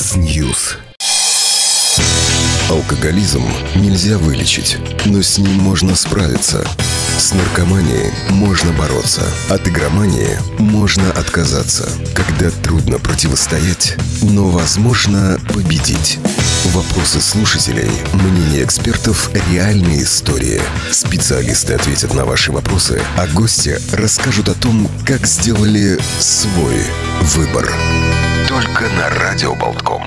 X-News. Алкоголизм нельзя вылечить, но с ним можно справиться. С наркоманией можно бороться. От игромании можно отказаться. Когда трудно противостоять, но возможно победить. Вопросы слушателей, мнения экспертов, реальные истории. Специалисты ответят на ваши вопросы, а гости расскажут о том, как сделали свой выбор. Только на Радио Болтком.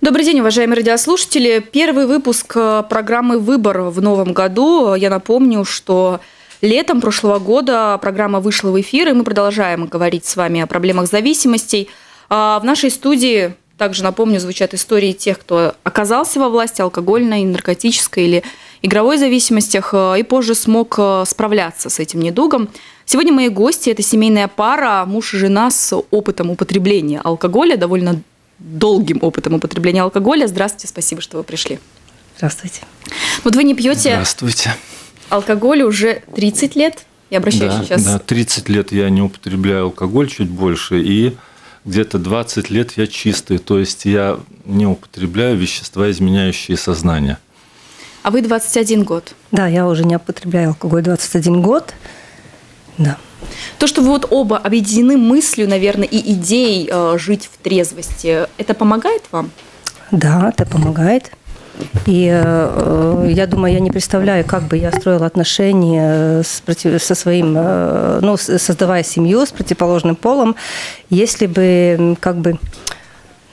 Добрый день, уважаемые радиослушатели. Первый выпуск э, программы «Выбор» в новом году. Я напомню, что летом прошлого года программа вышла в эфир, и мы продолжаем говорить с вами о проблемах зависимостей. А в нашей студии, также напомню, звучат истории тех, кто оказался во власти алкогольной, наркотической или игровой зависимостях э, и позже смог э, справляться с этим недугом. Сегодня мои гости – это семейная пара, муж и жена с опытом употребления алкоголя, довольно долгим опытом употребления алкоголя. Здравствуйте, спасибо, что вы пришли. Здравствуйте. Вот вы не пьете Здравствуйте. алкоголь уже 30 лет? Я обращаюсь да, сейчас. Да, 30 лет я не употребляю алкоголь, чуть больше, и где-то 20 лет я чистый, то есть я не употребляю вещества, изменяющие сознание. А вы 21 год. Да, я уже не употребляю алкоголь 21 год. Да. То, что вы вот оба объединены мыслью, наверное, и идеей э, жить в трезвости, это помогает вам? Да, это помогает. И э, я думаю, я не представляю, как бы я строила отношения с, против, со своим, э, ну, создавая семью с противоположным полом, если бы как бы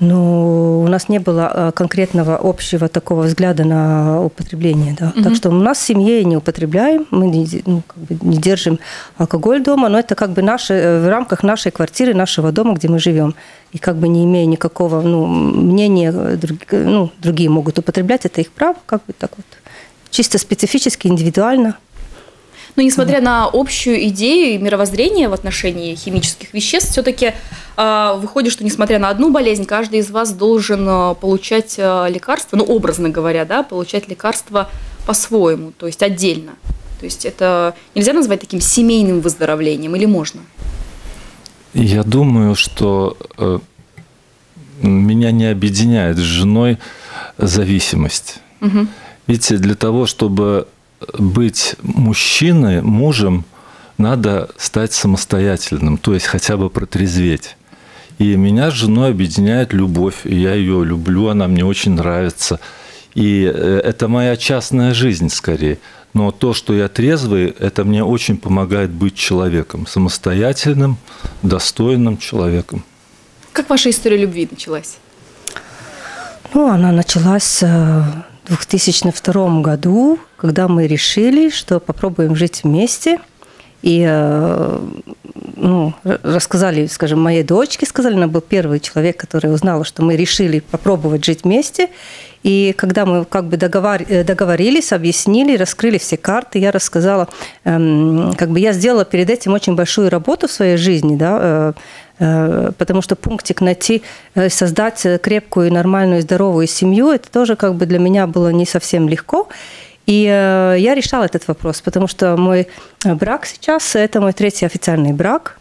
ну, у нас не было а, конкретного общего такого взгляда на употребление. Да. Угу. Так что у нас в семье не употребляем, мы не, ну, как бы не держим алкоголь дома, но это как бы наши, э, в рамках нашей квартиры, нашего дома, где мы живем. И как бы не имея никакого ну, мнения, ну, другие могут употреблять, это их право, как бы так вот. Чисто специфически, индивидуально. Но несмотря на общую идею и мировоззрение в отношении химических веществ, все-таки э, выходит, что несмотря на одну болезнь, каждый из вас должен э, получать э, лекарства, ну, образно говоря, да, получать лекарства по-своему, то есть отдельно. То есть это нельзя назвать таким семейным выздоровлением или можно? Я думаю, что э, меня не объединяет с женой зависимость. Угу. Видите, для того, чтобы быть мужчиной, мужем, надо стать самостоятельным, то есть хотя бы протрезветь. И меня с женой объединяет любовь, и я ее люблю, она мне очень нравится. И э, это моя частная жизнь скорее. Но то, что я трезвый, это мне очень помогает быть человеком, самостоятельным, достойным человеком. Как ваша история любви началась? Ну, она началась э, 2002 году, когда мы решили, что попробуем жить вместе. И э, ну, рассказали, скажем, моей дочке, сказали, она был первый человек, который узнал, что мы решили попробовать жить вместе. И когда мы как бы договор, э, договорились, объяснили, раскрыли все карты, я рассказала, эм, как бы я сделала перед этим очень большую работу в своей жизни, да, э, потому что пунктик найти, э, создать крепкую, нормальную, здоровую семью, это тоже как бы для меня было не совсем легко. И э, я решала этот вопрос, потому что мой брак сейчас – это мой третий официальный брак.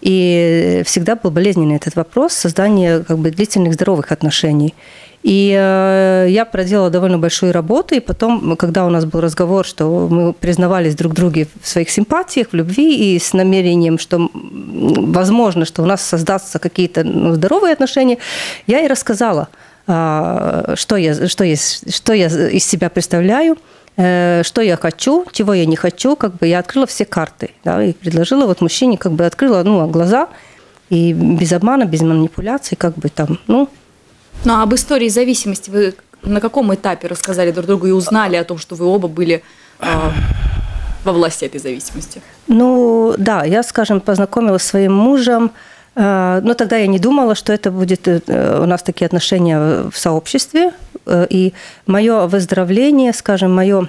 И всегда был болезненный этот вопрос создания как бы, длительных здоровых отношений. И э, я проделала довольно большую работу, и потом, когда у нас был разговор, что мы признавались друг друге в своих симпатиях, в любви, и с намерением, что возможно, что у нас создастся какие-то ну, здоровые отношения, я ей рассказала, э, что, я, что, я, что я из себя представляю, э, что я хочу, чего я не хочу, как бы я открыла все карты, да, и предложила вот мужчине, как бы открыла, ну, глаза, и без обмана, без манипуляций, как бы там, ну, ну а об истории зависимости вы на каком этапе рассказали друг другу и узнали о том, что вы оба были э, во власти этой зависимости? Ну да, я, скажем, познакомилась с своим мужем, э, но тогда я не думала, что это будет э, у нас такие отношения в сообществе. Э, и мое выздоровление, скажем, мое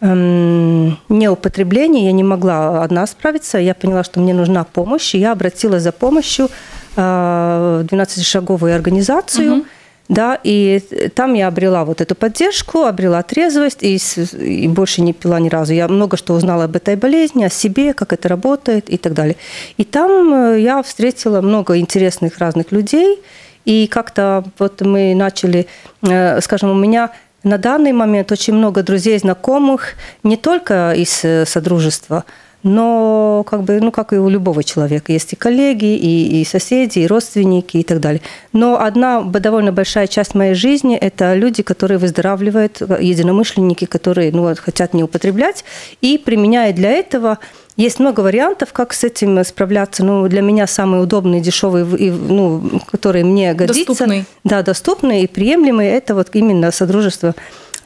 эм, неупотребление, я не могла одна справиться. Я поняла, что мне нужна помощь, и я обратилась за помощью в 12-шаговую организацию. Угу да, и там я обрела вот эту поддержку, обрела трезвость и, и больше не пила ни разу. Я много что узнала об этой болезни, о себе, как это работает и так далее. И там э, я встретила много интересных разных людей, и как-то вот мы начали, э, скажем, у меня на данный момент очень много друзей, знакомых, не только из э, Содружества, но как бы, ну, как и у любого человека, есть и коллеги, и, и соседи, и родственники, и так далее. Но одна довольно большая часть моей жизни – это люди, которые выздоравливают, единомышленники, которые ну, хотят не употреблять, и применяя для этого есть много вариантов, как с этим справляться. Ну, для меня самый удобный, дешевый, и, ну, который мне годится. Доступный. Да, доступный и приемлемый – это вот именно содружество.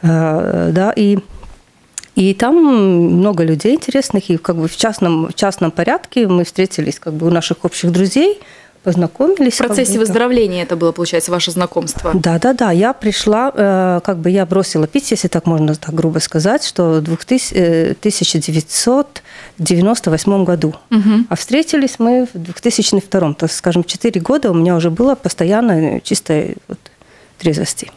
Э, да, и и там много людей интересных, и как бы в частном, в частном порядке мы встретились как бы у наших общих друзей, познакомились. В процессе выздоровления это было, получается, ваше знакомство? Да, да, да. Я пришла, э, как бы я бросила пить, если так можно так грубо сказать, что в 1998 э, году. Угу. А встретились мы в 2002. То скажем, 4 года у меня уже было постоянно чистое вот, трезвости.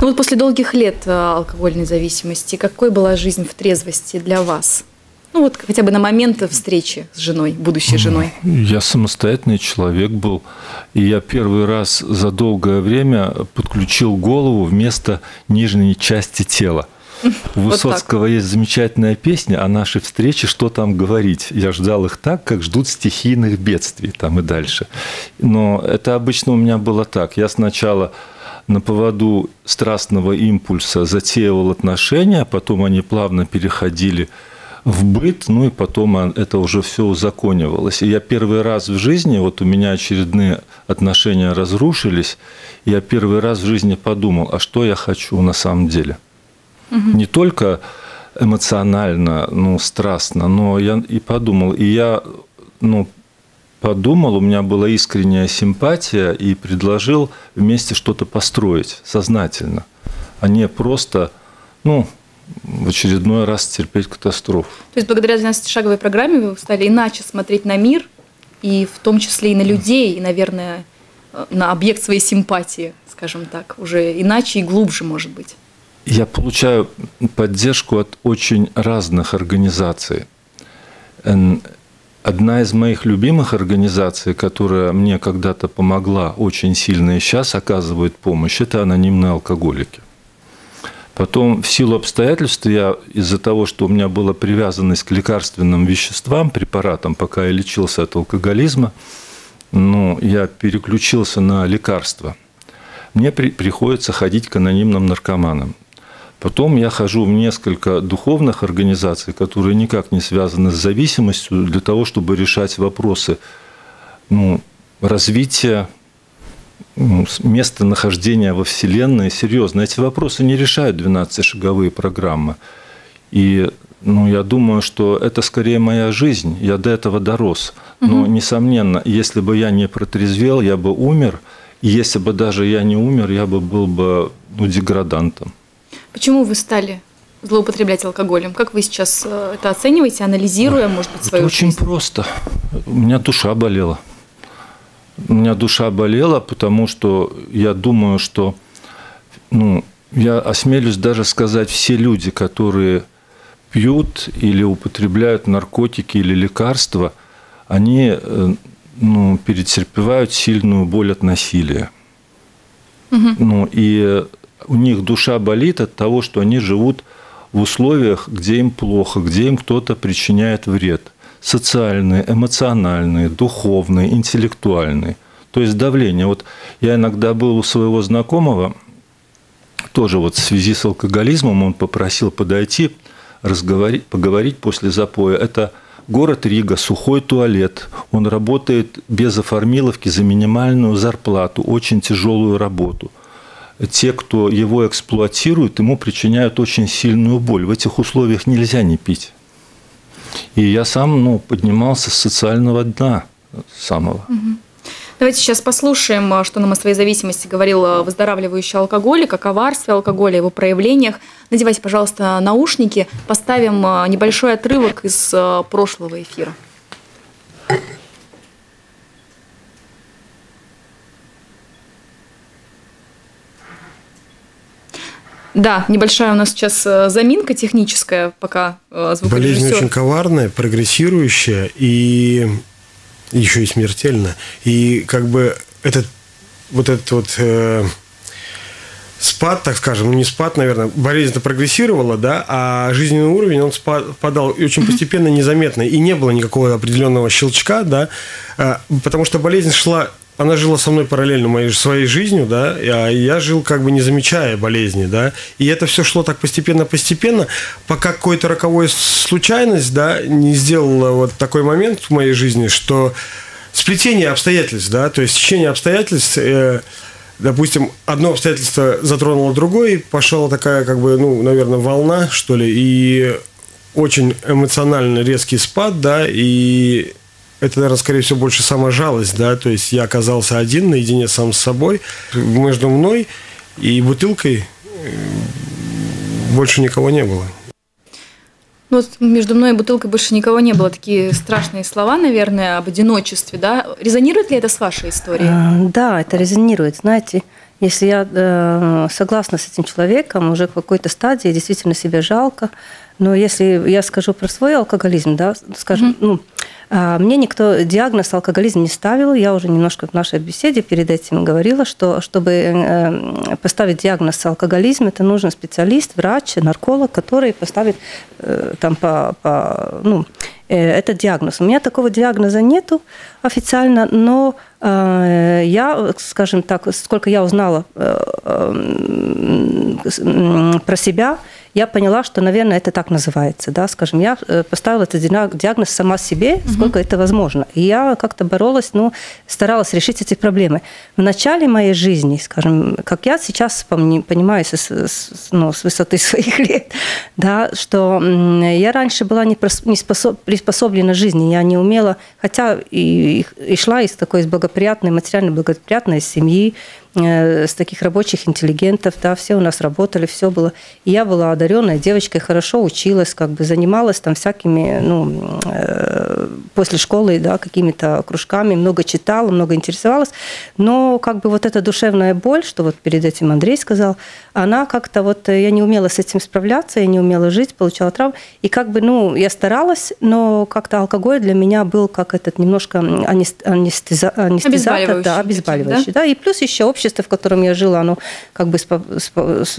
Ну вот после долгих лет э, алкогольной зависимости, какой была жизнь в трезвости для вас? Ну вот хотя бы на момент встречи с женой, будущей женой. Я самостоятельный человек был, и я первый раз за долгое время подключил голову вместо нижней части тела. У Высоцкого вот есть замечательная песня о нашей встрече «Что там говорить?». Я ждал их так, как ждут стихийных бедствий там и дальше. Но это обычно у меня было так. Я сначала на поводу страстного импульса затеивал отношения, а потом они плавно переходили в быт, ну и потом это уже все узаконивалось. И я первый раз в жизни, вот у меня очередные отношения разрушились, и я первый раз в жизни подумал, а что я хочу на самом деле? Угу. Не только эмоционально, ну, страстно, но я и подумал, и я, ну, подумал, у меня была искренняя симпатия и предложил вместе что-то построить сознательно, а не просто, ну, в очередной раз терпеть катастрофу. То есть благодаря 12-шаговой программе вы стали иначе смотреть на мир, и в том числе и на людей, и, наверное, на объект своей симпатии, скажем так, уже иначе и глубже, может быть. Я получаю поддержку от очень разных организаций. Одна из моих любимых организаций, которая мне когда-то помогла очень сильно и сейчас оказывает помощь, это анонимные алкоголики. Потом, в силу обстоятельств, я из-за того, что у меня была привязанность к лекарственным веществам, препаратам, пока я лечился от алкоголизма, ну, я переключился на лекарства. Мне при, приходится ходить к анонимным наркоманам. Потом я хожу в несколько духовных организаций, которые никак не связаны с зависимостью, для того, чтобы решать вопросы ну, развития, ну, местонахождения во Вселенной. Серьезно, эти вопросы не решают 12-шаговые программы. И ну, я думаю, что это скорее моя жизнь. Я до этого дорос. Но, угу. несомненно, если бы я не протрезвел, я бы умер. И если бы даже я не умер, я бы был бы ну, деградантом. Почему вы стали злоупотреблять алкоголем? Как вы сейчас э, это оцениваете, анализируя, может быть, свою это очень жизнь? просто. У меня душа болела. У меня душа болела, потому что я думаю, что, ну, я осмелюсь даже сказать, все люди, которые пьют или употребляют наркотики или лекарства, они э, ну, перетерпевают сильную боль от насилия. Угу. Ну, и у них душа болит от того, что они живут в условиях, где им плохо, где им кто-то причиняет вред. Социальные, эмоциональные, духовные, интеллектуальные. То есть давление. Вот я иногда был у своего знакомого, тоже вот в связи с алкоголизмом, он попросил подойти, разговорить, поговорить после запоя. Это город Рига, сухой туалет. Он работает без оформиловки за минимальную зарплату, очень тяжелую работу те, кто его эксплуатирует, ему причиняют очень сильную боль. В этих условиях нельзя не пить. И я сам ну, поднимался с социального дна самого. Давайте сейчас послушаем, что нам о своей зависимости говорил выздоравливающий алкоголик, о коварстве алкоголя, его проявлениях. Надевайте, пожалуйста, наушники. Поставим небольшой отрывок из прошлого эфира. Да, небольшая у нас сейчас э, заминка техническая, пока э, звукорежиссер... Болезнь очень коварная, прогрессирующая и еще и смертельная. И как бы этот вот этот вот э, спад, так скажем, ну не спад, наверное, болезнь-то прогрессировала, да, а жизненный уровень, он спадал и очень постепенно, незаметно, и не было никакого определенного щелчка, да, а, потому что болезнь шла она жила со мной параллельно моей своей жизнью, да, а я жил как бы не замечая болезни, да, и это все шло так постепенно-постепенно, пока какой-то роковой случайность, да, не сделала вот такой момент в моей жизни, что сплетение обстоятельств, да, то есть течение обстоятельств, э, допустим, одно обстоятельство затронуло другое, пошла такая, как бы, ну, наверное, волна, что ли, и очень эмоционально резкий спад, да, и это, наверное, скорее всего, больше сама жалость, да, то есть я оказался один, наедине сам с собой, между мной и бутылкой э, больше никого не было. Ну, вот между мной и бутылкой больше никого не было. Такие страшные слова, наверное, об одиночестве, да? Резонирует ли это с вашей историей? А, да, это резонирует. Знаете, если я э, согласна с этим человеком, уже в какой-то стадии действительно себе жалко, но если я скажу про свой алкоголизм, да, скажем, mm-hmm. ну, а, мне никто диагноз алкоголизм не ставил. Я уже немножко в нашей беседе перед этим говорила, что чтобы э, поставить диагноз алкоголизм, это нужен специалист, врач, нарколог, который поставит э, там по, по ну, э, этот диагноз. У меня такого диагноза нету официально, но я, скажем так, сколько я узнала про себя, я поняла, что, наверное, это так называется. Да? Скажем, я э, поставила этот диагноз сама себе, сколько угу. это возможно. И я как-то боролась, ну, старалась решить эти проблемы. В начале моей жизни, скажем, как я сейчас понимаю с, с, ну, с высоты своих лет, да, что я раньше была не, способ, приспособлена жизни, я не умела, хотя и, и шла из такой из благоприятной, материально благоприятной семьи, с таких рабочих интеллигентов, да, все у нас работали, все было. И я была одаренная девочкой, хорошо училась, как бы занималась там всякими, ну, э, после школы, да, какими-то кружками, много читала, много интересовалась. Но как бы вот эта душевная боль, что вот перед этим Андрей сказал, она как-то вот, э, я не умела с этим справляться, я не умела жить, получала травму. И как бы, ну, я старалась, но как-то алкоголь для меня был как этот немножко анестеза, анестезатор, да, обезболивающий, да? да, и плюс еще общество общество, в котором я жила, оно как бы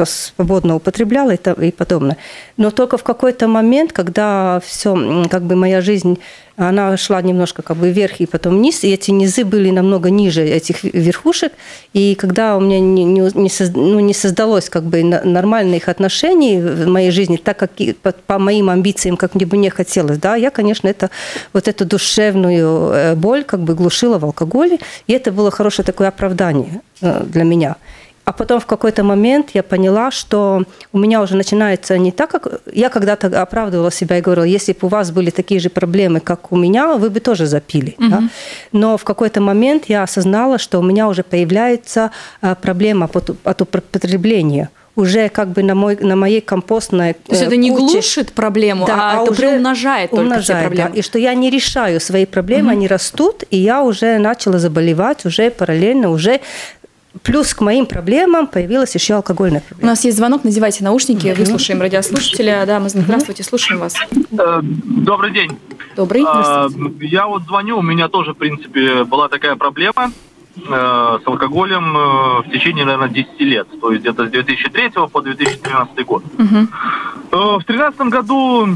свободно употребляло и подобное. Но только в какой-то момент, когда все, как бы моя жизнь она шла немножко как бы вверх и потом вниз, и эти низы были намного ниже этих верхушек, и когда у меня не, не, не, ну, не создалось как бы нормальных отношений в моей жизни, так как по, по моим амбициям, как мне бы не хотелось, да, я, конечно, это, вот эту душевную э, боль как бы глушила в алкоголе, и это было хорошее такое оправдание э, для меня. А потом в какой-то момент я поняла, что у меня уже начинается не так, как я когда-то оправдывала себя и говорила, если бы у вас были такие же проблемы, как у меня, вы бы тоже запили. Угу. Да? Но в какой-то момент я осознала, что у меня уже появляется э, проблема от употребления уже как бы на, мой, на моей компостной То есть это не куче. глушит проблему, да, а, а это уже приумножает только умножает, проблемы. Да, и что я не решаю свои проблемы, угу. они растут, и я уже начала заболевать, уже параллельно, уже Плюс к моим проблемам появилась еще алкогольная проблема. У нас есть звонок, надевайте наушники, выслушаем радиослушателя. Да, мы здравствуйте, слушаем вас. Э, добрый день. Добрый, а, Я вот звоню, у меня тоже, в принципе, была такая проблема э, с алкоголем э, в течение, наверное, 10 лет. То есть где-то с 2003 по 2013 год. Угу. В 2013 году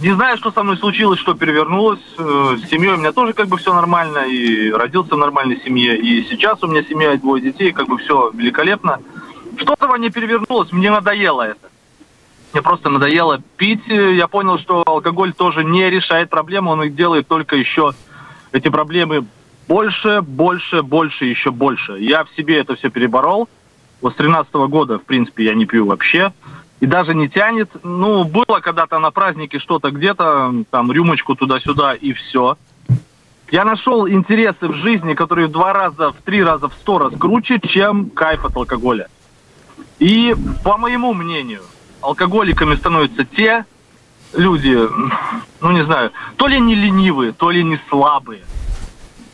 не знаю, что со мной случилось, что перевернулось. Э, с семьей у меня тоже как бы все нормально, и родился в нормальной семье, и сейчас у меня семья двое детей, как бы все великолепно. Что-то во мне перевернулось, мне надоело это. Мне просто надоело пить. Я понял, что алкоголь тоже не решает проблему, он их делает только еще эти проблемы больше, больше, больше, еще больше. Я в себе это все переборол. Вот с 13 года, в принципе, я не пью вообще и даже не тянет. Ну, было когда-то на празднике что-то где-то, там, рюмочку туда-сюда, и все. Я нашел интересы в жизни, которые в два раза, в три раза, в сто раз круче, чем кайф от алкоголя. И, по моему мнению, алкоголиками становятся те люди, ну, не знаю, то ли не ленивые, то ли не слабые.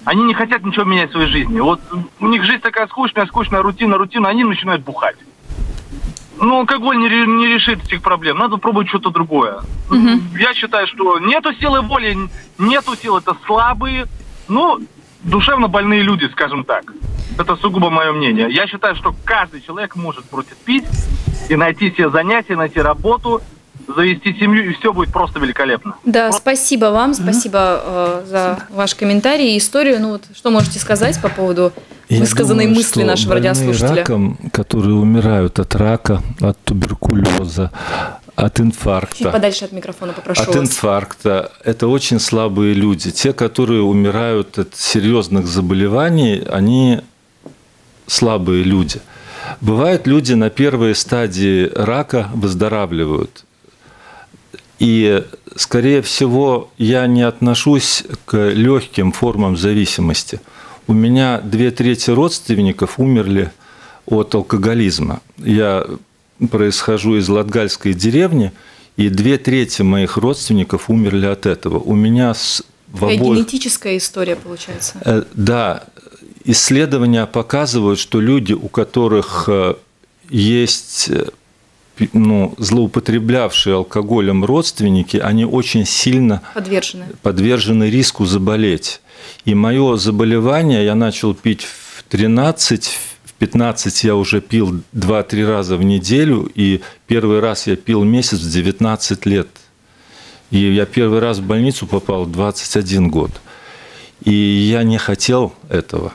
Они не хотят ничего менять в своей жизни. Вот у них жизнь такая скучная, скучная рутина, рутина, они начинают бухать. Ну, алкоголь не, не решит этих проблем. Надо пробовать что-то другое. Угу. Я считаю, что нету силы воли, нету сил, это слабые, ну, душевно больные люди, скажем так. Это сугубо мое мнение. Я считаю, что каждый человек может бросить пить и найти себе занятие, найти работу, завести семью, и все будет просто великолепно. Да, вот. спасибо вам, спасибо э, за ваш комментарий и историю. Ну вот, что можете сказать по поводу Я высказанной думаю, мысли нашего радиослушателя? раком, которые умирают от рака, от туберкулеза, от инфаркта. Чуть подальше от микрофона попрошу От вас. инфаркта. Это очень слабые люди. Те, которые умирают от серьезных заболеваний, они слабые люди. Бывают люди на первой стадии рака выздоравливают. И, скорее всего, я не отношусь к легким формам зависимости. У меня две трети родственников умерли от алкоголизма. Я происхожу из латгальской деревни, и две трети моих родственников умерли от этого. У меня с, в обоих... генетическая история получается. Э, да, исследования показывают, что люди, у которых э, есть э, ну, злоупотреблявшие алкоголем родственники, они очень сильно подвержены. подвержены риску заболеть. И мое заболевание я начал пить в 13, 15 я уже пил 2-3 раза в неделю, и первый раз я пил месяц в 19 лет. И я первый раз в больницу попал в 21 год. И я не хотел этого.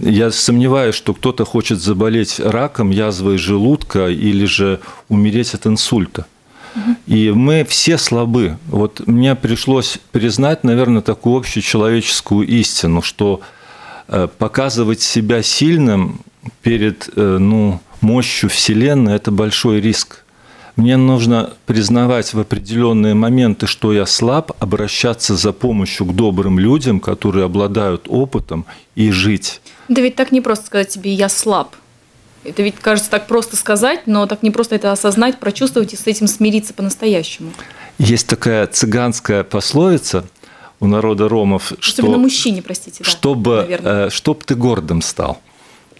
Я сомневаюсь, что кто-то хочет заболеть раком, язвой желудка или же умереть от инсульта. И мы все слабы. Вот мне пришлось признать, наверное, такую общечеловеческую истину, что э, показывать себя сильным перед э, ну, мощью Вселенной – это большой риск. Мне нужно признавать в определенные моменты, что я слаб, обращаться за помощью к добрым людям, которые обладают опытом, и жить. Да ведь так не просто сказать себе «я слаб». Это ведь кажется так просто сказать, но так не просто это осознать, прочувствовать и с этим смириться по-настоящему. Есть такая цыганская пословица у народа ромов, Особенно что... мужчине, простите, да, чтобы, э, чтоб ты гордым стал.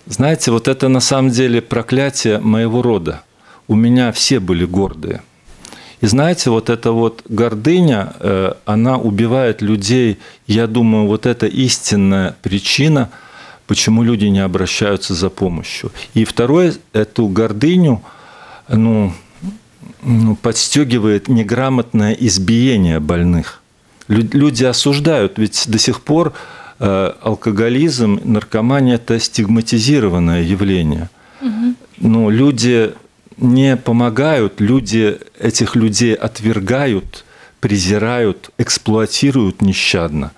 Знаете, вот это на самом деле проклятие моего рода. У меня все были гордые. И знаете, вот эта вот гордыня, э, она убивает людей. Я думаю, вот это истинная причина, почему люди не обращаются за помощью. И второе, эту гордыню, ну, ну, подстегивает неграмотное избиение больных. Люди осуждают, ведь до сих пор Э, алкоголизм, наркомания – это стигматизированное явление. Угу. Но люди не помогают, люди этих людей отвергают, презирают, эксплуатируют нещадно.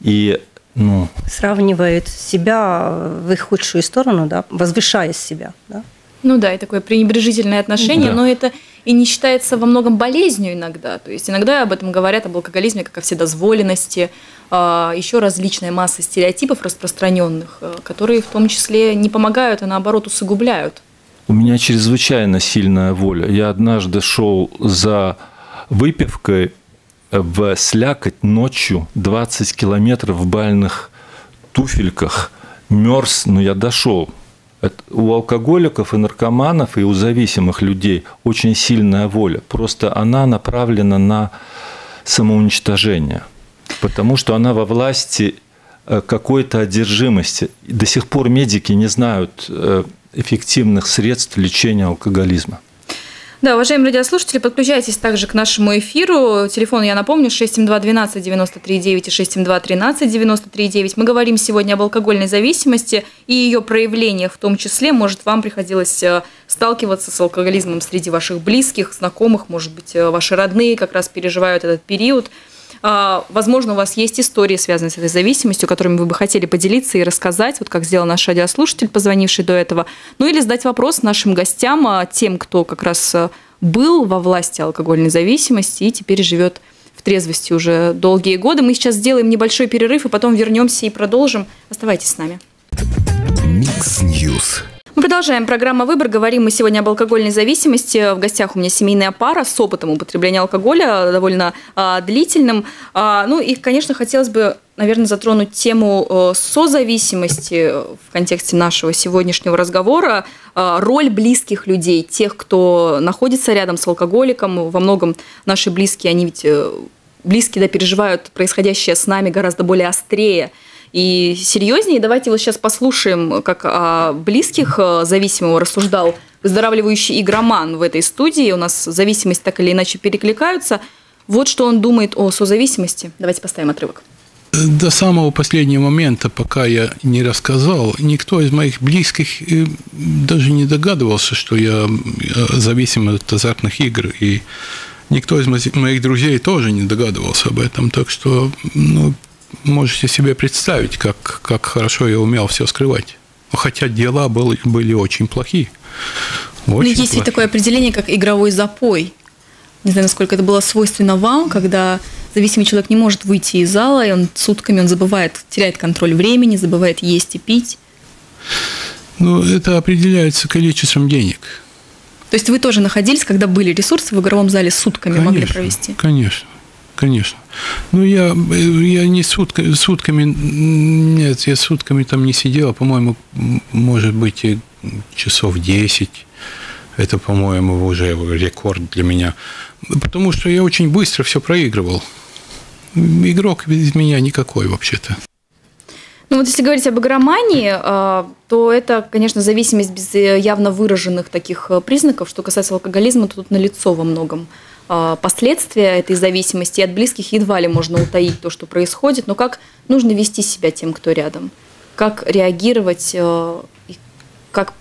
И ну... Сравнивает себя в их худшую сторону, да, возвышая себя. Да? Ну да, и такое пренебрежительное отношение, да. но это и не считается во многом болезнью иногда. То есть иногда об этом говорят, об алкоголизме, как о вседозволенности, а, еще различная масса стереотипов распространенных, э, которые в том числе не помогают, а наоборот усугубляют. У меня чрезвычайно сильная воля. Я однажды шел за выпивкой в слякоть ночью 20 километров в бальных туфельках. Мерз, но я дошел. У алкоголиков и наркоманов, и у зависимых людей очень сильная воля. Просто она направлена на самоуничтожение – потому что она во власти э, какой-то одержимости. До сих пор медики не знают э, эффективных средств лечения алкоголизма. Да, уважаемые радиослушатели, подключайтесь также к нашему эфиру. Телефон, я напомню, 672-12-93-9 и 672-13-93-9. Мы говорим сегодня об алкогольной зависимости и ее проявлениях в том числе. Может, вам приходилось э, сталкиваться с алкоголизмом среди ваших близких, знакомых, может быть, ваши родные как раз переживают этот период. А, возможно, у вас есть истории, связанные с этой зависимостью, которыми вы бы хотели поделиться и рассказать, вот как сделал наш радиослушатель, позвонивший до этого. Ну или задать вопрос нашим гостям, а, тем, кто как раз а, был во власти алкогольной зависимости и теперь живет в трезвости уже долгие годы. Мы сейчас сделаем небольшой перерыв и потом вернемся и продолжим. Оставайтесь с нами. Mix News. Мы продолжаем программу «Выбор». Говорим мы сегодня об алкогольной зависимости. В гостях у меня семейная пара с опытом употребления алкоголя, довольно а, длительным. А, ну и, конечно, хотелось бы наверное, затронуть тему э, созависимости в контексте нашего сегодняшнего разговора, э, роль близких людей, тех, кто находится рядом с алкоголиком. Во многом наши близкие, они ведь э, близкие да, переживают происходящее с нами гораздо более острее и серьезнее. Давайте вот сейчас послушаем, как о близких зависимого рассуждал выздоравливающий игроман в этой студии. У нас зависимость так или иначе перекликаются. Вот что он думает о созависимости. Давайте поставим отрывок. До самого последнего момента, пока я не рассказал, никто из моих близких э, даже не догадывался, что я зависим от азартных игр. И никто из моих друзей тоже не догадывался об этом. Так что, ну, можете себе представить, как, как хорошо я умел все скрывать. Хотя дела были, были очень плохие. Очень Но есть плохие. такое определение, как игровой запой. Не знаю, насколько это было свойственно вам, когда зависимый человек не может выйти из зала, и он сутками он забывает, теряет контроль времени, забывает есть и пить. Ну, это определяется количеством денег. То есть вы тоже находились, когда были ресурсы в игровом зале сутками конечно, могли провести? Конечно, конечно. Ну, я, я не сутками, сутками, нет, я сутками там не сидел, а, по-моему, может быть, и часов 10. Это, по-моему, уже рекорд для меня. Потому что я очень быстро все проигрывал. Игрок из меня никакой вообще-то. Ну вот если говорить об игромании, а, то это, конечно, зависимость без э, явно выраженных таких э, признаков. Что касается алкоголизма, то тут налицо во многом последствия этой зависимости. И от близких едва ли можно утаить то, что происходит. Но как нужно вести себя тем, кто рядом? Как реагировать? Э, как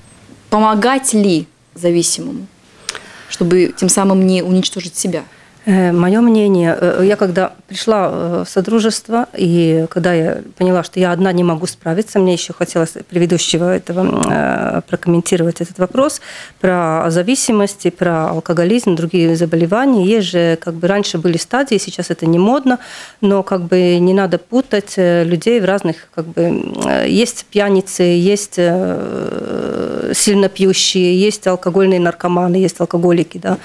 помогать ли зависимому? чтобы тем самым не уничтожить себя? Э, Мое мнение, э, я когда пришла э, в Содружество, и когда я поняла, что я одна не могу справиться, мне еще хотелось предыдущего этого прокомментировать этот вопрос про зависимости, про алкоголизм, другие заболевания. Есть же, как бы раньше были стадии, сейчас это не модно, но как бы не надо путать людей в разных, как бы, есть пьяницы, есть сильно пьющие, есть алкогольные наркоманы, есть алкоголики, да.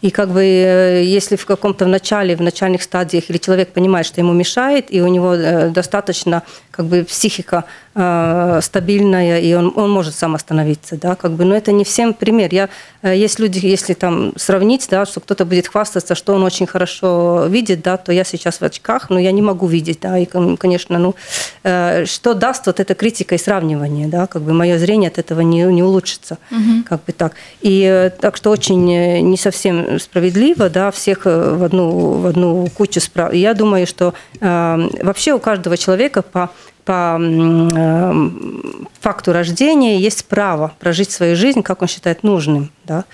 И как бы если в каком-то начале, в начальных стадиях, или человек понимает, что ему мешает, и у него э, достаточно как бы психика э, стабильная, и он, он может сам остановиться, да, как бы, но это не всем пример. Я, э, есть люди, если там сравнить, да, что кто-то будет хвастаться, что он очень хорошо видит, да, то я сейчас в очках, но я не могу видеть, да, и, конечно, ну, э, что даст вот эта критика и сравнивание, да, как бы мое зрение от этого не, не улучшится, угу. как бы так. И э, так что очень э, не совсем справедливо, да, всех э, в одну, в одну кучу справ. Я думаю, что э, вообще у каждого человека по по э, факту рождения есть право прожить свою жизнь, как он считает нужным. Да?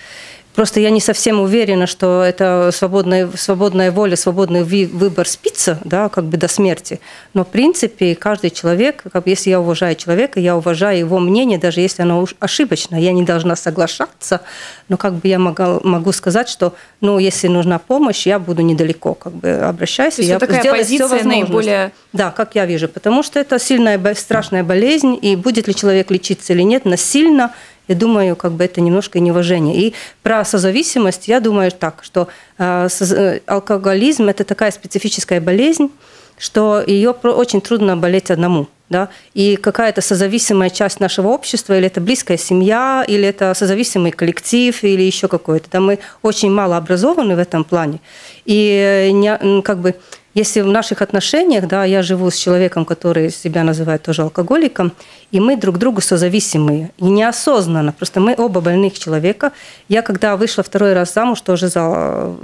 Просто я не совсем уверена, что это свободная, свободная воля, свободный выбор спиться, да, как бы до смерти. Но, в принципе, каждый человек, как, если я уважаю человека, я уважаю его мнение, даже если оно ошибочно. Я не должна соглашаться, но как бы я могу, могу сказать, что, ну, если нужна помощь, я буду недалеко, как бы обращайся. То есть я такая сделаю позиция все наиболее... Да, как я вижу, потому что это сильная, страшная болезнь, и будет ли человек лечиться или нет, насильно – я думаю, как бы это немножко неуважение. И про созависимость я думаю так, что э, э, алкоголизм – это такая специфическая болезнь, что ее очень трудно болеть одному. Да? И какая-то созависимая часть нашего общества, или это близкая семья, или это созависимый коллектив, или еще какой-то. Да, мы очень мало образованы в этом плане. И не, как бы если в наших отношениях, да, я живу с человеком, который себя называет тоже алкоголиком, и мы друг другу созависимые, и неосознанно, просто мы оба больных человека. Я когда вышла второй раз замуж, тоже за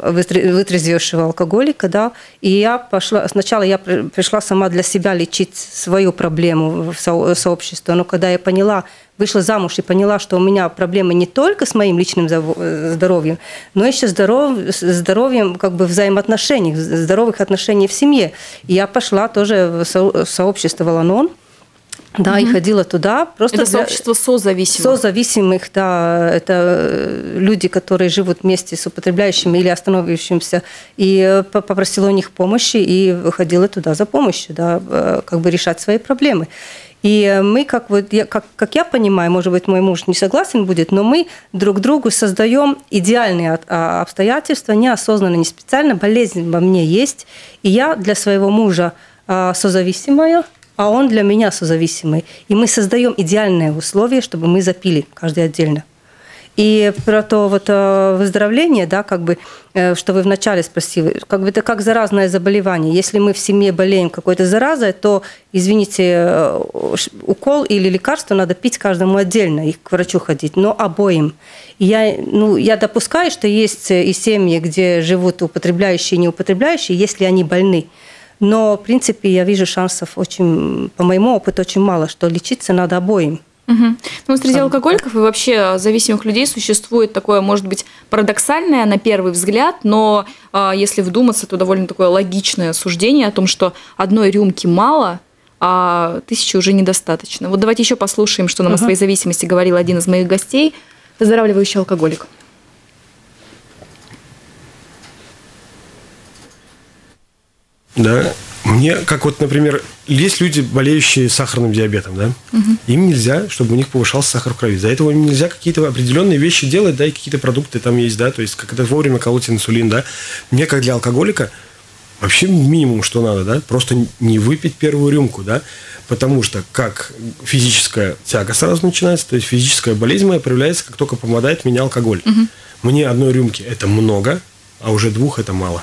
вытрезвевшего алкоголика, да, и я пошла, сначала я пришла сама для себя лечить свою проблему в сообщество, но когда я поняла, вышла замуж и поняла, что у меня проблемы не только с моим личным здоровьем, но еще здоров, здоровьем как бы взаимоотношений, здоровых отношений в семье. И я пошла тоже в сообщество Валанон, да, угу. и ходила туда. Просто это сообщество созависимых. Созависимых, да. Это э, люди, которые живут вместе с употребляющими или остановившимся. И э, попросила у них помощи и ходила туда за помощью, да, э, как бы решать свои проблемы. И мы, как, вот, я, как, как я понимаю, может быть, мой муж не согласен будет, но мы друг другу создаем идеальные а, обстоятельства, неосознанно, не специально. Болезнь во мне есть. И я для своего мужа а, созависимая, а он для меня созависимый. И мы создаем идеальные условия, чтобы мы запили каждый отдельно. И про то вот э, выздоровление, да, как бы, э, что вы вначале спросили, как бы это как заразное заболевание. Если мы в семье болеем какой-то заразой, то, извините, э, укол или лекарство надо пить каждому отдельно, и к врачу ходить, но обоим. И я, ну, я допускаю, что есть и семьи, где живут употребляющие и неупотребляющие, если они больны. Но, в принципе, я вижу шансов очень, по моему опыту, очень мало, что лечиться надо обоим. Угу. Ну, среди алкоголиков и вообще зависимых людей существует такое, может быть, парадоксальное на первый взгляд, но э, если вдуматься, то довольно такое логичное суждение о том, что одной рюмки мало, а тысячи уже недостаточно. Вот давайте еще послушаем, что нам угу. о своей зависимости говорил один из моих гостей, выздоравливающий алкоголик. Да, мне, как вот, например, есть люди, болеющие сахарным диабетом, да, угу. им нельзя, чтобы у них повышался сахар в крови. За этого им нельзя какие-то определенные вещи делать, да, и какие-то продукты там есть, да, то есть как это вовремя колоть инсулин, да. Мне, как для алкоголика, вообще минимум, что надо, да, просто не выпить первую рюмку, да, потому что как физическая тяга сразу начинается, то есть физическая болезнь моя проявляется, как только помогает меня алкоголь. Угу. Мне одной рюмки это много, а уже двух это мало.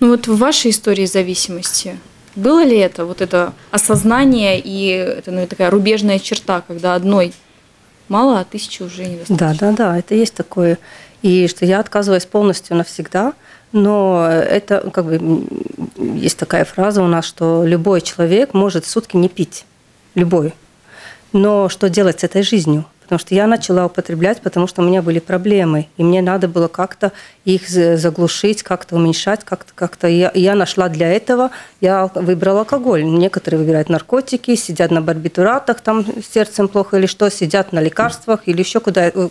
Ну вот в вашей истории зависимости было ли это, вот это осознание и это ну, такая рубежная черта, когда одной мало, а тысячи уже недостаточно? Да, да, да, это есть такое. И что я отказываюсь полностью навсегда, но это как бы есть такая фраза у нас, что любой человек может сутки не пить, любой. Но что делать с этой жизнью? Потому что я начала употреблять, потому что у меня были проблемы. И мне надо было как-то их заглушить, как-то уменьшать, как-то как-то. Я, я нашла для этого, я выбрала алкоголь. Некоторые выбирают наркотики, сидят на барбитуратах, там сердцем плохо или что, сидят на лекарствах или еще куда э,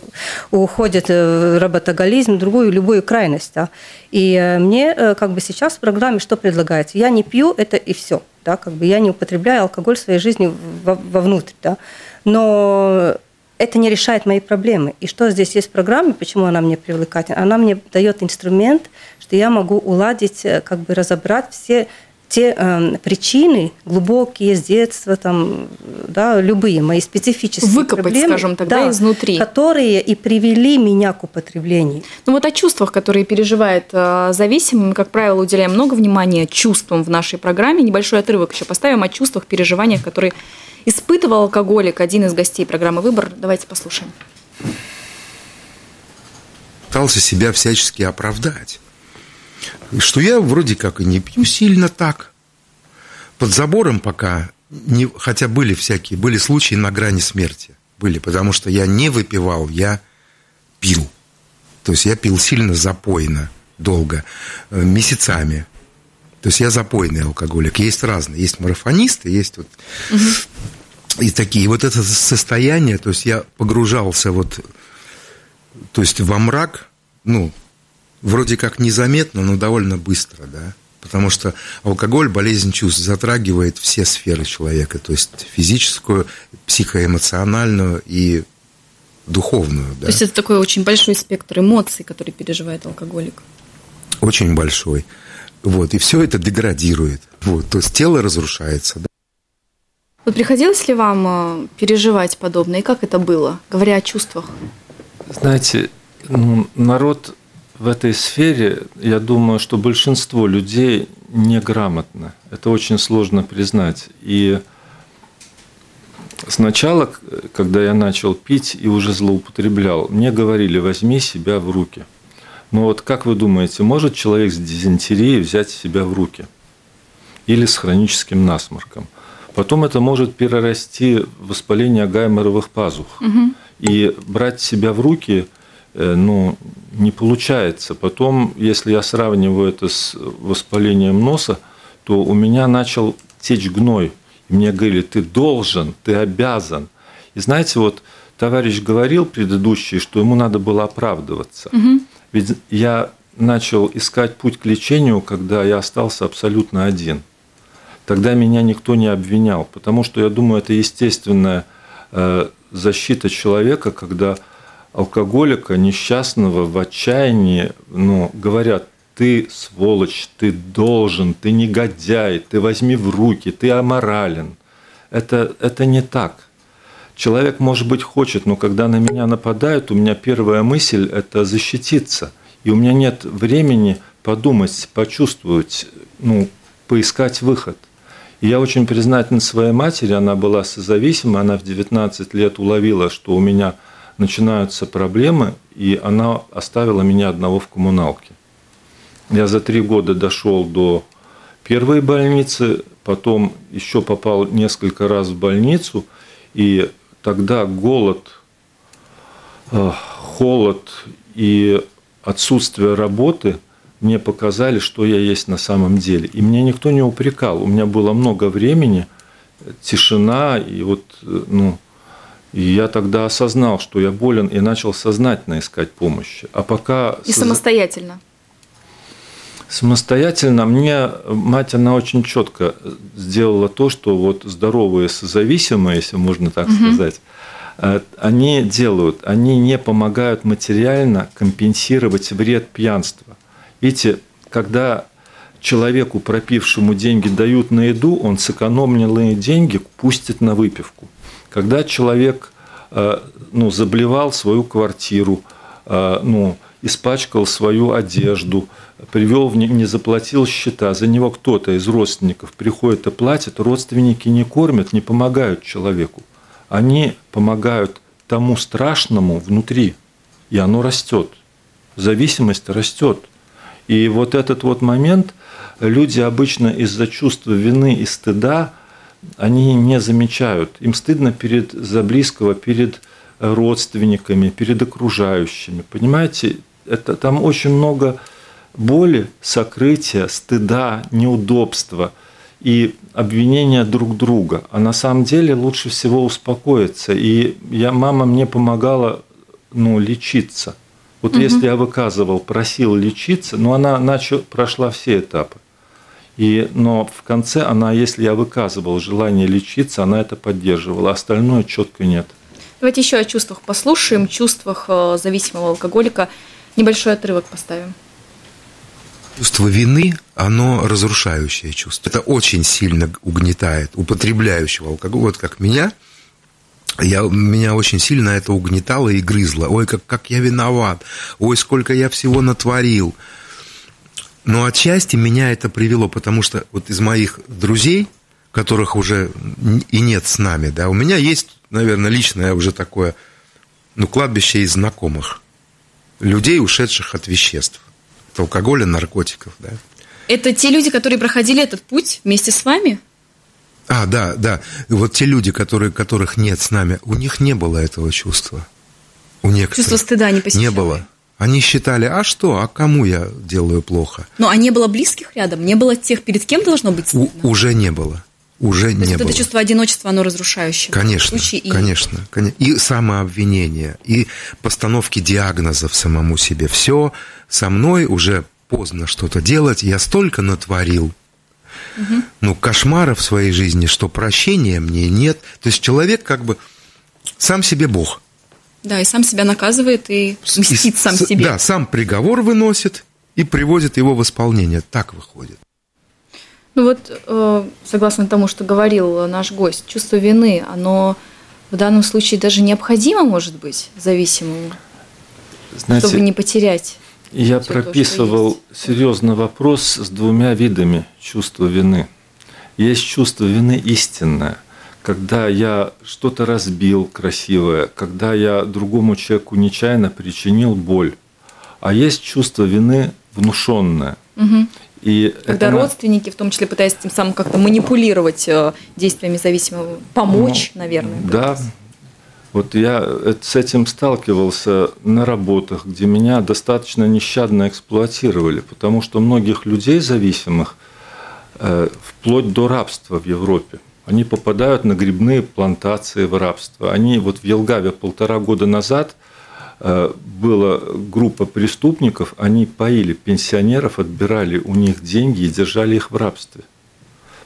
уходят э, работоголизм, другую, любую крайность. Да. И э, мне как бы сейчас в программе что предлагается? Я не пью, это и все. Да, как бы я не употребляю алкоголь в своей жизни вовнутрь. Да. Но это не решает мои проблемы. И что здесь есть в программе, почему она мне привлекательна? Она мне дает инструмент, что я могу уладить, э, как бы разобрать все те э, причины глубокие с детства, там, да, любые мои специфические Выкопать, проблемы, скажем тогда, да, изнутри. Которые и привели меня к употреблению. Ну вот о чувствах, которые переживает э, зависимый, мы, как правило, уделяем много внимания чувствам в нашей программе. Небольшой отрывок еще поставим о чувствах, переживаниях, которые испытывал алкоголик, один из гостей программы «Выбор». Давайте послушаем. Пытался себя всячески оправдать. Что я вроде как и не пью сильно так. Под забором пока, не, хотя были всякие, были случаи на грани смерти. Были, потому что я не выпивал, я пил. То есть я пил сильно запойно, долго, э, месяцами. То есть я запойный алкоголик. Есть разные. Есть марафонисты, есть вот угу. и такие. И вот это состояние, то есть я погружался вот, то есть во мрак, ну, вроде как незаметно, но довольно быстро, да. Потому что алкоголь, болезнь чувств затрагивает все сферы человека, то есть физическую, психоэмоциональную и духовную. Да? То есть это такой очень большой спектр эмоций, который переживает алкоголик. Очень большой. Вот, и все это деградирует. Вот, то есть тело разрушается. Да? Вот приходилось ли вам э, переживать подобное, и как это было, говоря о чувствах? Знаете, ну, народ в этой сфере, я думаю, что большинство людей неграмотно. Это очень сложно признать. И сначала, когда я начал пить и уже злоупотреблял, мне говорили, возьми себя в руки – но вот как вы думаете, может человек с дизентерией взять себя в руки? Или с хроническим насморком? Потом это может перерасти в воспаление гайморовых пазух. Угу. И брать себя в руки ну, не получается. Потом, если я сравниваю это с воспалением носа, то у меня начал течь гной. И мне говорили, ты должен, ты обязан. И знаете, вот товарищ говорил предыдущий, что ему надо было оправдываться. Угу. Ведь я начал искать путь к лечению, когда я остался абсолютно один. Тогда меня никто не обвинял, потому что я думаю, это естественная э, защита человека, когда алкоголика, несчастного, в отчаянии, ну, говорят, ты сволочь, ты должен, ты негодяй, ты возьми в руки, ты аморален. Это, это не так. Человек, может быть, хочет, но когда на меня нападают, у меня первая мысль – это защититься. И у меня нет времени подумать, почувствовать, ну, поискать выход. И я очень признателен своей матери, она была созависима, она в 19 лет уловила, что у меня начинаются проблемы, и она оставила меня одного в коммуналке. Я за три года дошел до первой больницы, потом еще попал несколько раз в больницу, и тогда голод, э, холод и отсутствие работы мне показали, что я есть на самом деле. И мне никто не упрекал. У меня было много времени, тишина, и вот, э, ну, и я тогда осознал, что я болен, и начал сознательно искать помощи. А пока... И самостоятельно? Самостоятельно мне мать, она очень четко сделала то, что вот здоровые созависимые, если можно так угу. сказать, э, они делают, они не помогают материально компенсировать вред пьянства. Видите, когда человеку, пропившему деньги, дают на еду, он сэкономленные деньги пустит на выпивку. Когда человек э, ну, заблевал свою квартиру, э, ну, испачкал свою одежду, привел, не заплатил счета, за него кто-то из родственников приходит и платит, родственники не кормят, не помогают человеку. Они помогают тому страшному внутри, и оно растет. Зависимость растет. И вот этот вот момент люди обычно из-за чувства вины и стыда они не замечают. Им стыдно перед за близкого, перед родственниками, перед окружающими. Понимаете, это, там очень много боли, сокрытия, стыда, неудобства и обвинения друг друга. А на самом деле лучше всего успокоиться. И я, мама мне помогала ну, лечиться. Вот угу. если я выказывал, просил лечиться, но она начал, прошла все этапы. И, но в конце она, если я выказывал желание лечиться, она это поддерживала, остальное четко нет. Давайте еще о чувствах послушаем, чувствах э, зависимого алкоголика. Небольшой отрывок поставим. Чувство вины, оно разрушающее чувство. Это очень сильно угнетает употребляющего алкоголь. Вот как меня, я, меня очень сильно это угнетало и грызло. Ой, как, как я виноват. Ой, сколько я всего натворил. Но отчасти меня это привело, потому что вот из моих друзей, которых уже и нет с нами, да, у меня есть, наверное, личное уже такое, ну, кладбище из знакомых. Людей, ушедших от веществ от алкоголя, наркотиков, да. Это те люди, которые проходили этот путь вместе с вами? А, да, да. Вот те люди, которые, которых нет с нами, у них не было этого чувства. У некоторых. Чувство стыда не посещало? Не было. Они считали, а что, а кому я делаю плохо? Ну, а не было близких рядом? Не было тех, перед кем должно быть стыдно? У, уже не было. Уже То не есть было. это чувство одиночества, оно разрушающее. Конечно, случае, и... конечно, конечно. И самообвинение, и постановки диагнозов самому себе. Все со мной уже поздно что-то делать, я столько натворил, угу. ну, кошмаров в своей жизни, что прощения мне нет. То есть человек как бы сам себе Бог. Да, и сам себя наказывает и мстит и, сам себе. Да, сам приговор выносит и приводит его в исполнение. Так выходит. Ну вот, э, согласно тому, что говорил наш гость, чувство вины, оно в данном случае даже необходимо, может быть, зависимому, Знаете, чтобы не потерять. Я прописывал то, серьезный вопрос с двумя видами чувства вины. Есть чувство вины истинное, когда я что-то разбил красивое, когда я другому человеку нечаянно причинил боль. А есть чувство вины внушенное. Угу. И Когда это родственники, в том числе пытаясь тем самым как-то манипулировать э, действиями зависимого, помочь, ну, наверное. Да, вот я с этим сталкивался на работах, где меня достаточно нещадно эксплуатировали, потому что многих людей зависимых э, вплоть до рабства в Европе. Они попадают на грибные плантации в рабство. Они вот в Елгаве полтора года назад э, была группа преступников, они поили пенсионеров, отбирали у них деньги и держали их в рабстве.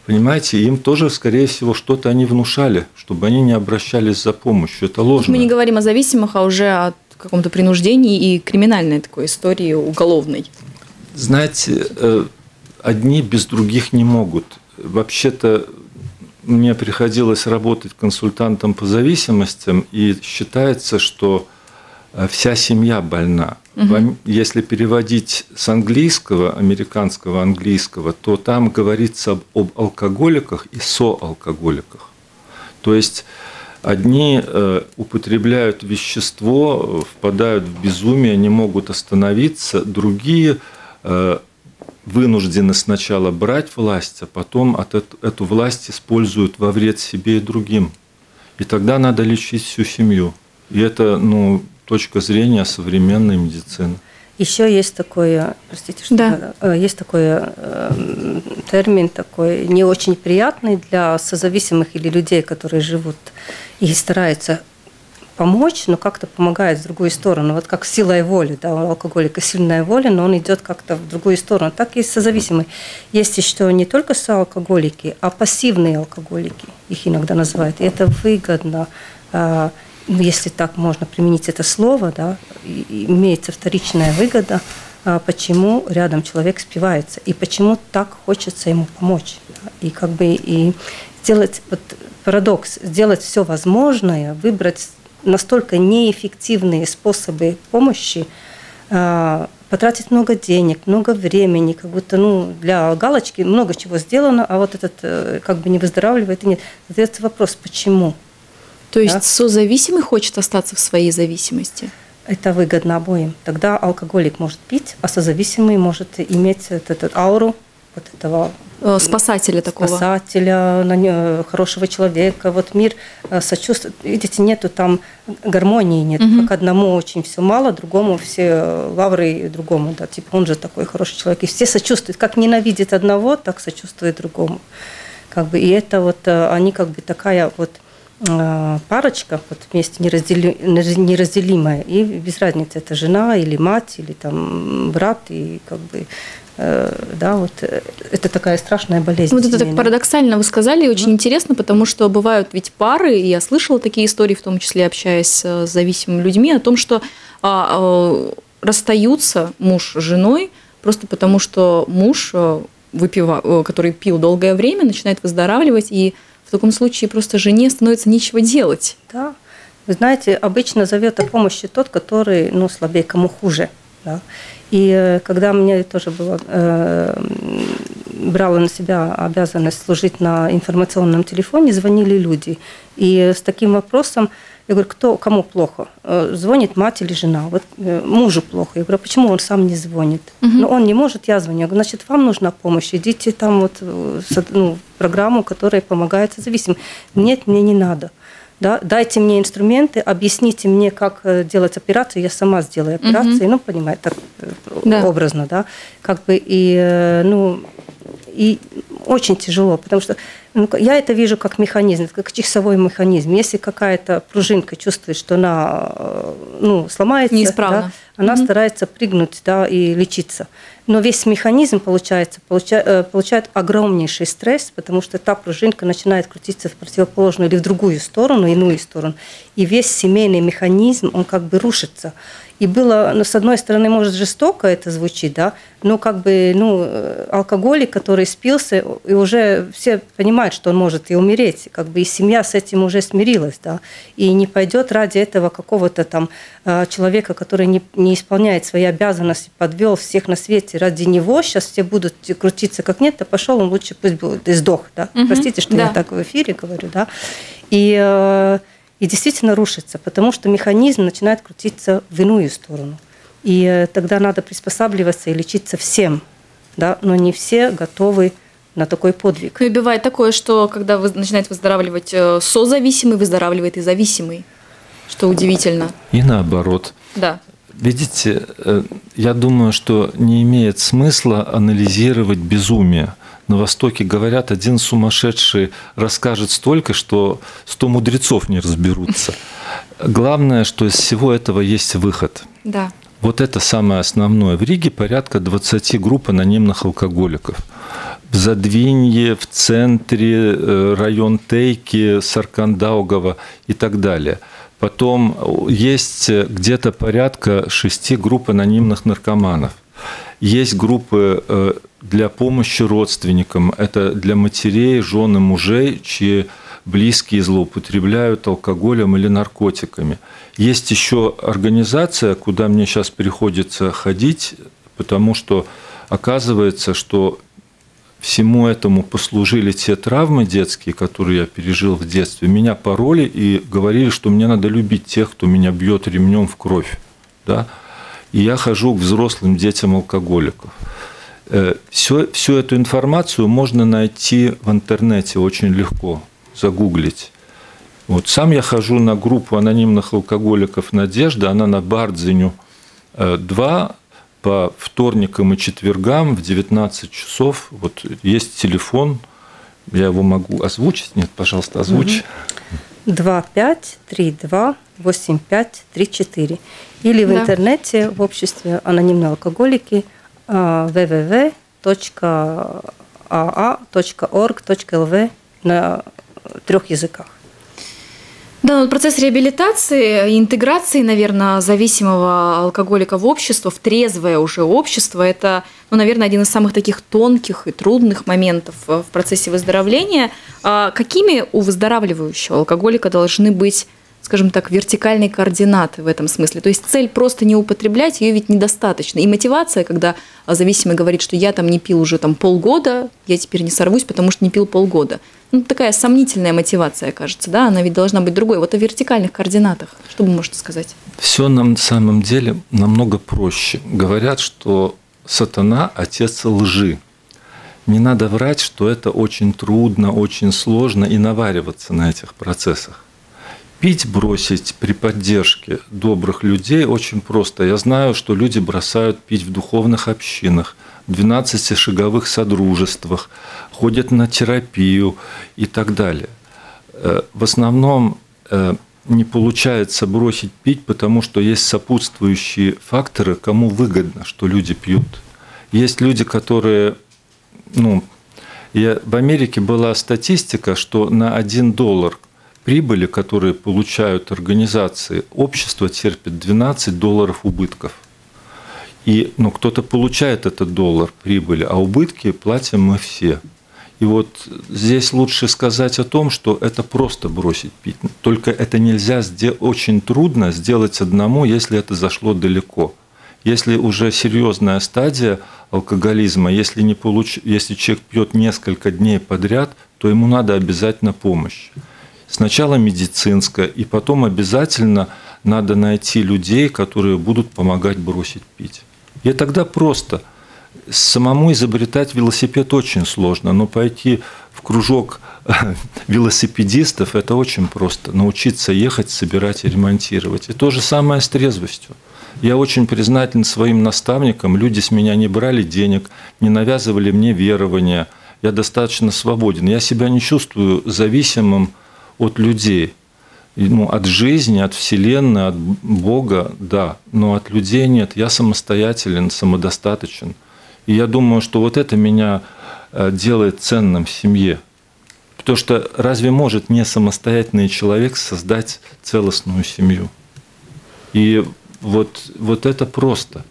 Понимаете, им тоже, скорее всего, что-то они внушали, чтобы они не обращались за помощью. Это ложно. Мы не говорим о зависимых, а уже о каком-то принуждении и криминальной такой истории уголовной. Знаете, э, одни без других не могут. Вообще-то мне приходилось работать консультантом по зависимостям, и считается, что э, вся семья больна. Угу. Если переводить с английского, американского английского, то там говорится об, алкоголиках и соалкоголиках. То есть одни э, употребляют вещество, впадают в безумие, не могут остановиться, другие э, вынуждены сначала брать власть, а потом от эту, эту власть используют во вред себе и другим. И тогда надо лечить всю семью. И это ну, точка зрения современной медицины. Еще есть такой, простите, что да. Э, есть такой э, термин такой не очень приятный для созависимых или людей, которые живут и стараются помочь, но как-то помогает в другую сторону. Вот как силой воли, да, у алкоголика сильная воля, но он идет как-то в другую сторону. Так и созависимые. Есть еще не только соалкоголики, а пассивные алкоголики, их иногда называют. И это выгодно, а, ну, если так можно применить это слово, да, имеется вторичная выгода, а, почему рядом человек спивается и почему так хочется ему помочь. И как бы и сделать вот парадокс, сделать все возможное, выбрать настолько неэффективные способы помощи, а, потратить много денег, много времени, как будто ну, для галочки много чего сделано, а вот этот э, как бы не выздоравливает и нет. Задается вопрос, почему? То есть да? созависимый хочет остаться в своей зависимости? Это выгодно обоим. Тогда алкоголик может пить, а созависимый может иметь этот, этот ауру вот этого спасателя такого. Спасателя, хорошего человека. Вот мир э, сочувствует. Видите, нету там гармонии, нет. Угу. Как одному очень все мало, другому все лавры другому. Да, типа он же такой хороший человек. И все сочувствуют. Как ненавидит одного, так сочувствует другому. Как бы, и это вот э, они как бы такая вот парочка вот вместе нераздели, неразделимая и без разницы это жена или мать или там брат и как бы Э, да, вот э, это такая страшная болезнь. Вот это так парадоксально вы сказали, и очень mm. интересно, потому что бывают ведь пары, и я слышала такие истории, в том числе общаясь с зависимыми людьми, о том, что а, а, расстаются муж с женой просто потому, что муж, э, выпива, который пил долгое время, начинает выздоравливать, и в таком случае просто жене становится нечего делать. Да. Вы знаете, обычно зовет о помощи тот, который ну, слабее, кому хуже. Да? И э, когда мне тоже было, э, брала на себя обязанность служить на информационном телефоне, звонили люди. И с таким вопросом, я говорю, кто, кому плохо? Э, звонит мать или жена? Вот э, мужу плохо. Я говорю, а почему он сам не звонит? Угу. Ну, он не может, я звоню. Я говорю, значит, вам нужна помощь. Идите там вот ну, программу, которая помогает зависимым. Нет, мне не надо да, дайте мне инструменты, объясните мне, как э, делать операцию, я сама сделаю операцию, угу. ну, понимаете, так э, да. образно, да, как бы и, э, ну, и очень тяжело, потому что я это вижу как механизм, как часовой механизм. Если какая-то пружинка чувствует, что она ну, сломается, Неисправна. да, она угу. старается прыгнуть да, и лечиться. Но весь механизм, получается, получает, э, получает огромнейший стресс, потому что та пружинка начинает крутиться в противоположную или в другую сторону, иную сторону. И весь семейный механизм, он как бы рушится. И было, ну, с одной стороны, может, жестоко это звучит, да, но как бы, ну, алкоголик, который спился, и уже все понимают, что он может и умереть, как бы и семья с этим уже смирилась, да, и не пойдет ради этого какого-то там э, человека, который не, не исполняет свои обязанности, подвел всех на свете ради него, сейчас все будут крутиться как нет, а пошел он лучше пусть будет и сдох, да, угу, простите, что да. я так в эфире говорю, да, и э, и действительно рушится, потому что механизм начинает крутиться в иную сторону. И э, тогда надо приспосабливаться и лечиться всем, да, но не все готовы на такой подвиг. Ну и бывает такое, что когда вы начинаете выздоравливать э, созависимый, выздоравливает и зависимый, что удивительно. И наоборот. Да. Видите, э, я думаю, что не имеет смысла анализировать безумие на Востоке говорят, один сумасшедший расскажет столько, что сто мудрецов не разберутся. Главное, что из всего этого есть выход. Да. Вот это самое основное. В Риге порядка 20 групп анонимных алкоголиков. В Задвинье, в центре, э, район Тейки, Саркандаугова и так далее. Потом есть где-то порядка шести групп анонимных наркоманов. Есть группы э, для помощи родственникам. Это для матерей, жены, мужей, чьи близкие злоупотребляют алкоголем или наркотиками. Есть еще организация, куда мне сейчас приходится ходить, потому что оказывается, что всему этому послужили те травмы детские, которые я пережил в детстве. Меня пороли и говорили, что мне надо любить тех, кто меня бьет ремнем в кровь. Да? И я хожу к взрослым детям алкоголиков. Все, э, всю эту информацию можно найти в интернете очень легко, загуглить. Вот. Сам я хожу на группу анонимных алкоголиков «Надежда», она на Бардзиню 2, э, по вторникам и четвергам в 19 часов. Вот есть телефон, я его могу озвучить. Нет, пожалуйста, озвучь. 25328534. Или в да. интернете в обществе анонимные алкоголики а, www.aa.org.lv на трех языках. Да, ну, процесс реабилитации, интеграции, наверное, зависимого алкоголика в общество, в трезвое уже общество, это, ну, наверное, один из самых таких тонких и трудных моментов в процессе выздоровления. А какими у выздоравливающего алкоголика должны быть скажем так, вертикальные координаты в этом смысле. То есть цель просто не употреблять, ее ведь недостаточно. И мотивация, когда зависимый говорит, что я там не пил уже там полгода, я теперь не сорвусь, потому что не пил полгода. Ну, такая сомнительная мотивация, кажется, да, она ведь должна быть другой. Вот о вертикальных координатах, что вы можете сказать? Все на самом деле намного проще. Говорят, что сатана – отец лжи. Не надо врать, что это очень трудно, очень сложно и навариваться на этих процессах. Пить бросить при поддержке добрых людей очень просто. Я знаю, что люди бросают пить в духовных общинах, в 12-шаговых содружествах, ходят на терапию и так далее. Э, в основном э, не получается бросить пить, потому что есть сопутствующие факторы, кому выгодно, что люди пьют. Есть люди, которые, ну, я, в Америке была статистика, что на 1 доллар прибыли, которые получают организации, общество терпит 12 долларов убытков. И ну, кто-то получает этот доллар прибыли, а убытки платим мы все. И вот здесь лучше сказать о том, что это просто бросить пить. Только это нельзя очень трудно сделать одному, если это зашло далеко. Если уже серьезная стадия алкоголизма, если, не получ... если человек пьет несколько дней подряд, то ему надо обязательно помощь. Сначала медицинская, и потом обязательно надо найти людей, которые будут помогать бросить пить. И тогда просто. Самому изобретать велосипед очень сложно, но пойти в кружок велосипедистов – это очень просто. Научиться ехать, собирать и ремонтировать. И то же самое с трезвостью. Я очень признателен своим наставникам. Люди с меня не брали денег, не навязывали мне верования. Я достаточно свободен. Я себя не чувствую зависимым от людей. Ну, от жизни, от Вселенной, от Бога, да, но от людей нет. Я самостоятелен, самодостаточен. И я думаю, что вот это меня э, делает ценным в семье. Потому что разве может не самостоятельный человек создать целостную семью? И вот, вот это просто.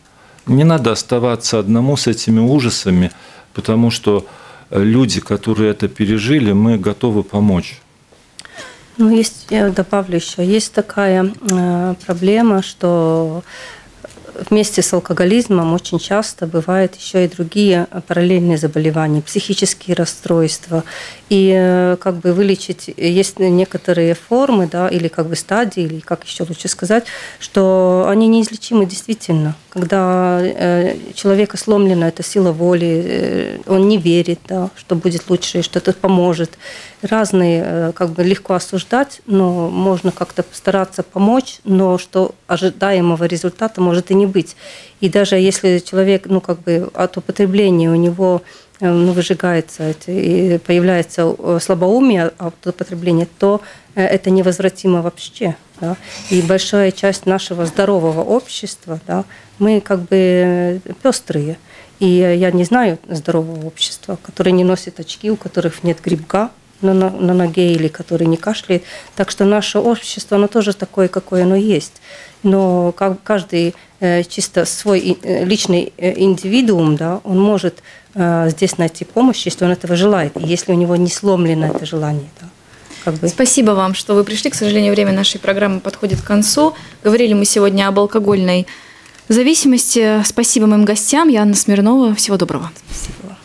Не надо оставаться одному с этими ужасами, потому что э, люди, которые это пережили, мы готовы помочь. Ну, есть, я добавлю еще, есть такая э, проблема, что вместе с алкоголизмом очень часто бывают еще и другие параллельные заболевания, психические расстройства. И э, как бы вылечить, есть некоторые формы, да, или как бы стадии, или как еще лучше сказать, что они неизлечимы действительно. Когда э, человека сломлена эта сила воли, э, он не верит, да, что будет лучше, что это поможет. Разные, как бы легко осуждать, но можно как-то постараться помочь, но что ожидаемого результата может и не быть. И даже если человек, ну, как бы от употребления у него Э, ну, выжигается и появляется э, слабоумие от употребления, то э, это невозвратимо вообще. Да? И большая часть нашего здорового общества, да, мы как бы пестрые. И я не знаю здорового общества, которое не носит очки, у которых нет грибка, на, на ноге или который не кашляет. Так что наше общество, оно тоже такое, какое оно есть. Но как, каждый э, чисто свой э, личный э, индивидуум, да, он может здесь найти помощь, если он этого желает, и если у него не сломлено это желание. Да. Как бы. Спасибо вам, что вы пришли. К сожалению, время нашей программы подходит к концу. Говорили мы сегодня об алкогольной зависимости. Спасибо моим гостям. Я Анна Смирнова. Всего доброго. Спасибо.